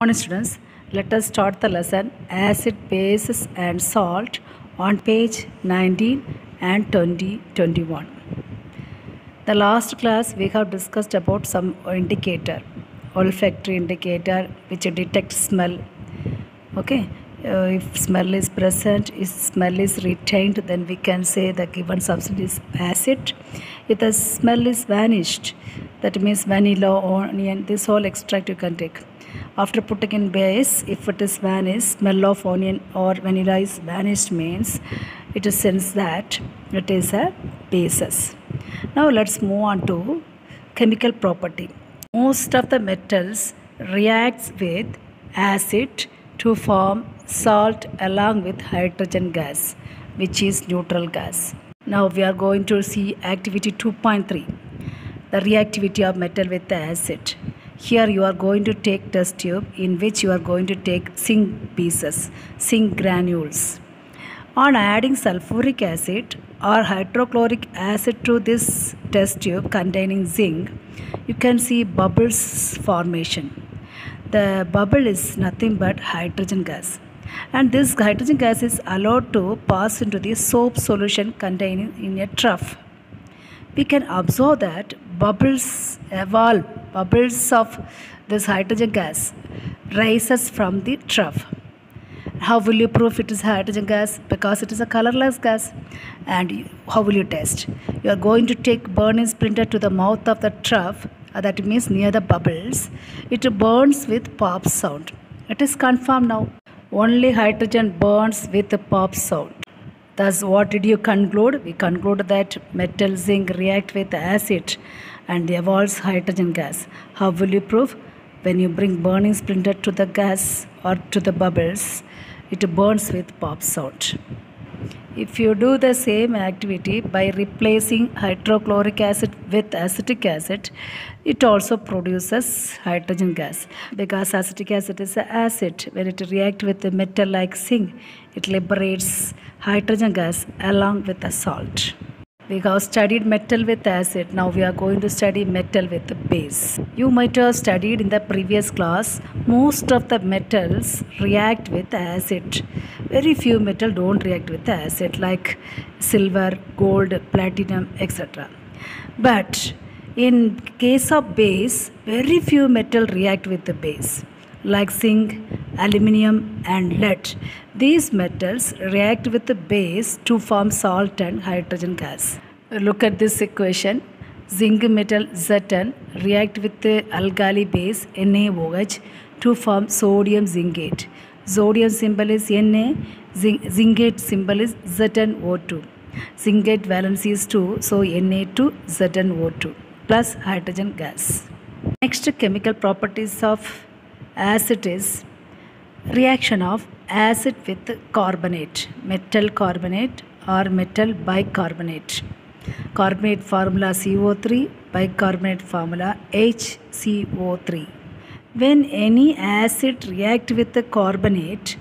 Morning students, let us start the lesson acid, bases and salt on page 19 and 20, 21. The last class we have discussed about some indicator, olfactory indicator which detects smell. Okay, uh, if smell is present, if smell is retained, then we can say the given substance is acid. If the smell is vanished, that means vanilla, onion, this whole extract you can take. After putting in base, if it is vanished, smell of onion or vanilla is vanished means it is sense that it is a basis. Now let's move on to chemical property. Most of the metals reacts with acid to form salt along with hydrogen gas which is neutral gas. Now we are going to see activity 2.3 the reactivity of metal with the acid. Here you are going to take test tube in which you are going to take zinc pieces, zinc granules. On adding sulfuric acid or hydrochloric acid to this test tube containing zinc, you can see bubbles formation. The bubble is nothing but hydrogen gas. And this hydrogen gas is allowed to pass into the soap solution contained in a trough we can observe that bubbles evolve bubbles of this hydrogen gas rises from the trough. How will you prove it is hydrogen gas? Because it is a colorless gas. And how will you test? You are going to take burning splinter to the mouth of the trough. Uh, that means near the bubbles. It burns with pop sound. It is confirmed now. Only hydrogen burns with pop sound. Thus, what did you conclude? We conclude that metal zinc react with acid and evolves hydrogen gas. How will you prove? When you bring burning splinter to the gas or to the bubbles, it burns with pop sound. If you do the same activity by replacing hydrochloric acid with acetic acid, it also produces hydrogen gas because acetic acid is an acid. When it reacts with the metal like zinc, it liberates hydrogen gas along with the salt. We have studied metal with acid. Now we are going to study metal with base. You might have studied in the previous class. Most of the metals react with acid. Very few metal don't react with acid like silver, gold, platinum, etc. But in case of base, very few metal react with the base like zinc, aluminium and lead. These metals react with the base to form salt and hydrogen gas. Look at this equation. Zinc metal Zn react with the alkali base NaOH to form sodium zincate. Sodium symbol is Na, zincate symbol is ZnO2. Zincate valency is 2, so Na2 ZnO2 plus hydrogen gas. Next chemical properties of acid is reaction of acid with carbonate, metal carbonate or metal bicarbonate. Carbonate formula CO3, bicarbonate formula HCO3. When any acid react with the carbonate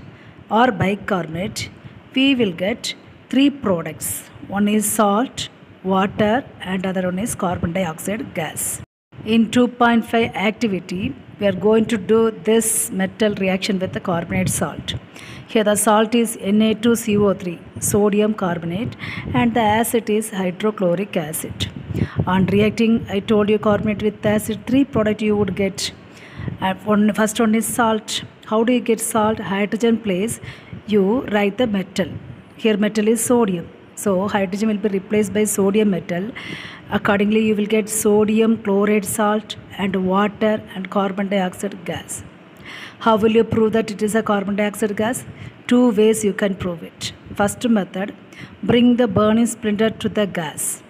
or bicarbonate, we will get three products. One is salt, water and other one is carbon dioxide gas. In 2.5 activity, we are going to do this metal reaction with the carbonate salt. Here the salt is Na2CO3, sodium carbonate and the acid is hydrochloric acid. On reacting, I told you carbonate with acid, three product you would get. Uh, one, first one is salt. How do you get salt? Hydrogen place, you write the metal. Here metal is sodium. So hydrogen will be replaced by sodium metal. Accordingly, you will get sodium chloride salt and water and carbon dioxide gas. How will you prove that it is a carbon dioxide gas? Two ways you can prove it. First method, bring the burning splinter to the gas.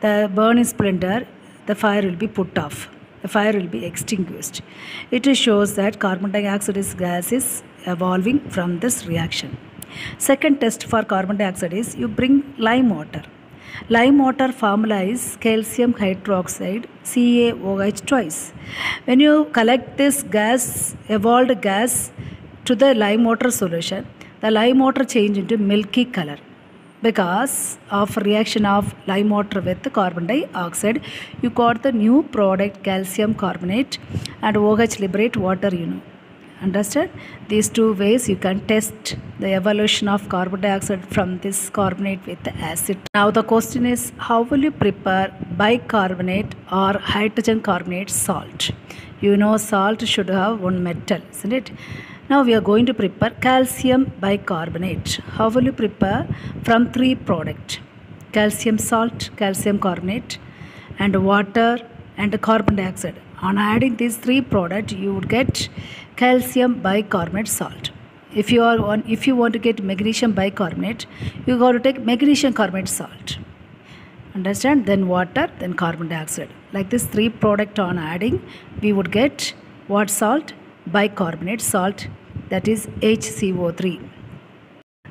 The burning splinter, the fire will be put off. The fire will be extinguished. It shows that carbon dioxide gas is evolving from this reaction. Second test for carbon dioxide is you bring lime water. Lime water formula is calcium hydroxide CaOH twice. When you collect this gas, evolved gas to the lime water solution, the lime water change into milky color because of reaction of lime water with the carbon dioxide you got the new product calcium carbonate and OH liberate water you know Understand? These two ways you can test the evolution of carbon dioxide from this carbonate with acid. Now the question is how will you prepare bicarbonate or hydrogen carbonate salt? You know salt should have one metal, isn't it? Now we are going to prepare calcium bicarbonate. How will you prepare? From three product. Calcium salt, calcium carbonate and water and carbon dioxide. On adding these three products you would get calcium bicarbonate salt. If you are on, if you want to get magnesium bicarbonate, you got to take magnesium carbonate salt. Understand? Then water, then carbon dioxide. Like this three product on adding, we would get what salt? Bicarbonate salt that is HCO3.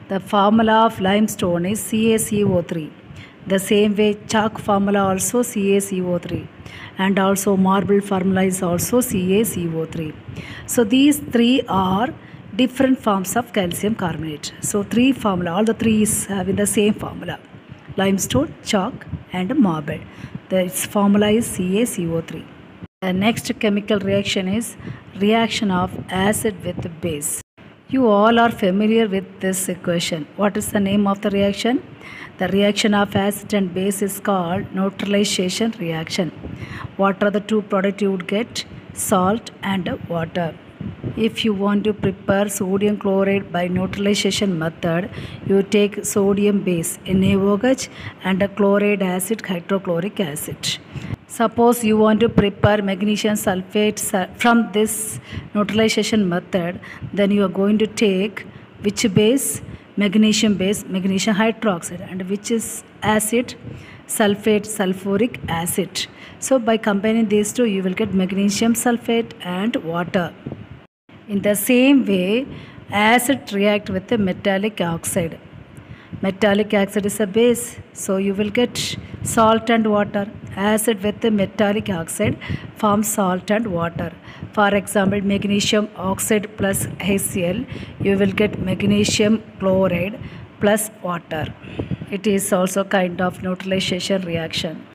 The formula of limestone is CaCO3. The same way chalk formula also CaCO3 and also marble formula is also CaCO3. So these three are different forms of calcium carbonate. So three formula, all the three is having the same formula. Limestone, chalk and marble. The formula is CaCO3. The next chemical reaction is reaction of acid with base. You all are familiar with this equation. What is the name of the reaction? The reaction of acid and base is called neutralization reaction. What are the two products you would get? Salt and water. If you want to prepare sodium chloride by neutralization method, you take sodium base NaOH and a chloride acid hydrochloric acid. Suppose you want to prepare magnesium sulfate from this neutralization method, then you are going to take which base? Magnesium base, magnesium hydroxide, and which is acid? Sulfate, sulfuric acid. So by combining these two, you will get magnesium sulfate and water. In the same way, acid react with the metallic oxide. Metallic oxide is a base, so you will get salt and water. Acid with the metallic oxide forms salt and water. For example, magnesium oxide plus HCl, you will get magnesium chloride plus water. It is also kind of neutralization reaction.